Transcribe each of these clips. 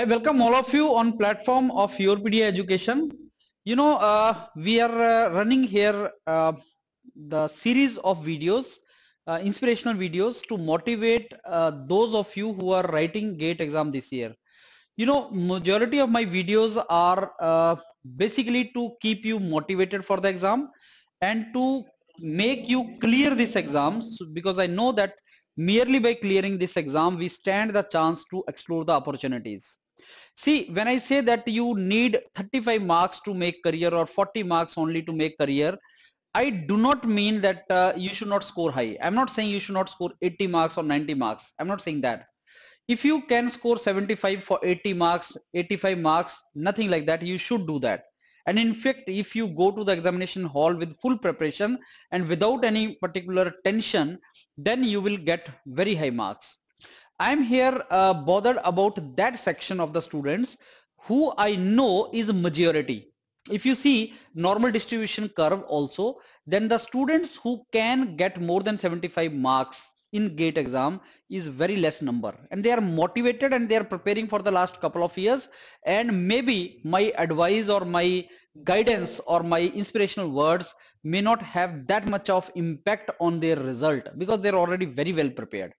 I welcome all of you on platform of YourPedia Education. You know, uh, we are uh, running here uh, the series of videos, uh, inspirational videos to motivate uh, those of you who are writing GATE exam this year. You know, majority of my videos are uh, basically to keep you motivated for the exam and to make you clear this exam because I know that merely by clearing this exam we stand the chance to explore the opportunities see when i say that you need 35 marks to make career or 40 marks only to make career i do not mean that uh, you should not score high. I'm not saying you should not score 80 marks or 90 marks. I'm not saying that. If you can score 75 for 80 marks 85 marks nothing like that you should do that. And in fact if you go to the examination hall with full preparation and without any particular tension then you will get very high marks i'm here uh, bothered about that section of the students who i know is majority. If you see normal distribution curve also then the students who can get more than 75 marks in gate exam is very less number. And they are motivated and they are preparing for the last couple of years. And maybe my advice or my guidance or my inspirational words may not have that much of impact on their result because they're already very well prepared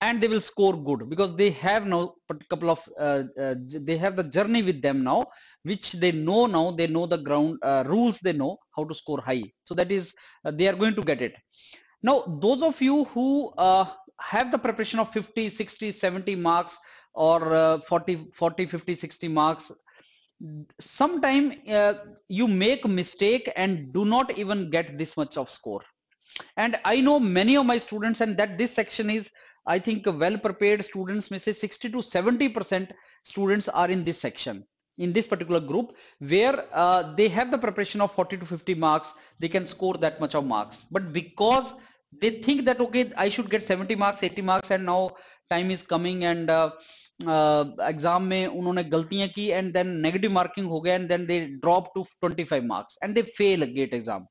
and they will score good because they have now a couple of uh, uh, they have the journey with them now which they know now they know the ground uh, rules they know how to score high. So that is uh, they are going to get it. Now those of you who uh, have the preparation of 50 60 70 marks or uh, 40 40 50 60 marks sometime you make mistake and do not even get this much of score and i know many of my students and that this section is i think well prepared students may say 60 to 70 percent students are in this section in this particular group where uh, they have the preparation of 40 to 50 marks they can score that much of marks but because they think that okay i should get 70 marks 80 marks and now time is coming and uh, exam uh, में उन्होंने गलतियां की and then negative marking हो गया and then they drop to 25 marks and they fail gate exam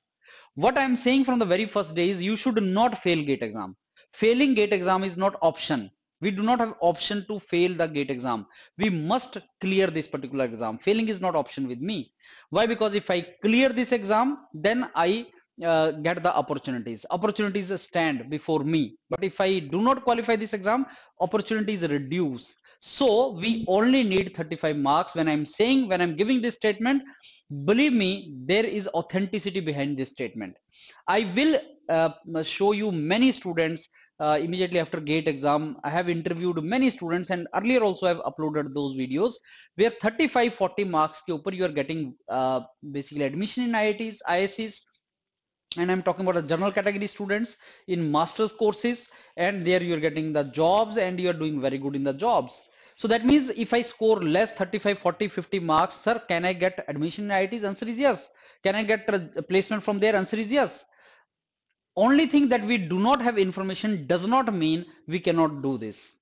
what i'm saying from the very first day is you should not fail gate exam. Failing gate exam is not option. We do not have option to fail the gate exam. We must clear this particular exam. Failing is not option with me. Why? Because if i clear this exam then i uh, get the opportunities. Opportunities stand before me. But if i do not qualify this exam opportunities reduce. So we only need 35 marks. When I'm saying, when I'm giving this statement, believe me, there is authenticity behind this statement. I will uh, show you many students uh, immediately after gate exam. I have interviewed many students and earlier also I've uploaded those videos where 35 40 marks ke upar you are getting uh, basically admission in IITs, IIScs and I'm talking about the general category students in master's courses and there you're getting the jobs and you're doing very good in the jobs. So that means if I score less 35, 40, 50 marks, sir, can I get admission in IITs? Answer is yes. Can I get placement from there? Answer is yes. Only thing that we do not have information does not mean we cannot do this.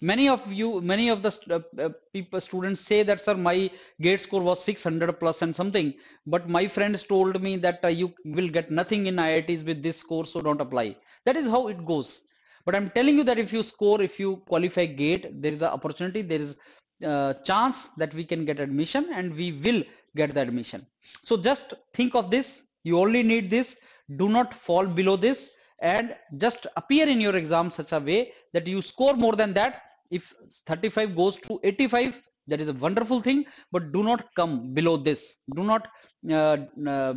Many of you, many of the uh, uh, people, students say that, sir, my gate score was 600 plus and something, but my friends told me that uh, you will get nothing in IITs with this score, so don't apply. That is how it goes but i'm telling you that if you score if you qualify gate there is an opportunity there is a chance that we can get admission and we will get the admission. So just think of this. You only need this. Do not fall below this and just appear in your exam such a way that you score more than that. If 35 goes to 85 that is a wonderful thing but do not come below this. Do not uh, uh,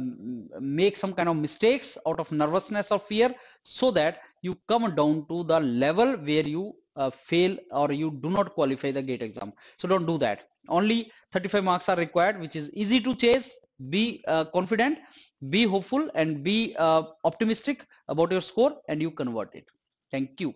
make some kind of mistakes out of nervousness or fear so that you come down to the level where you uh, fail or you do not qualify the gate exam. So don't do that. Only 35 marks are required which is easy to chase. Be uh, confident be hopeful and be uh, optimistic about your score and you convert it. Thank you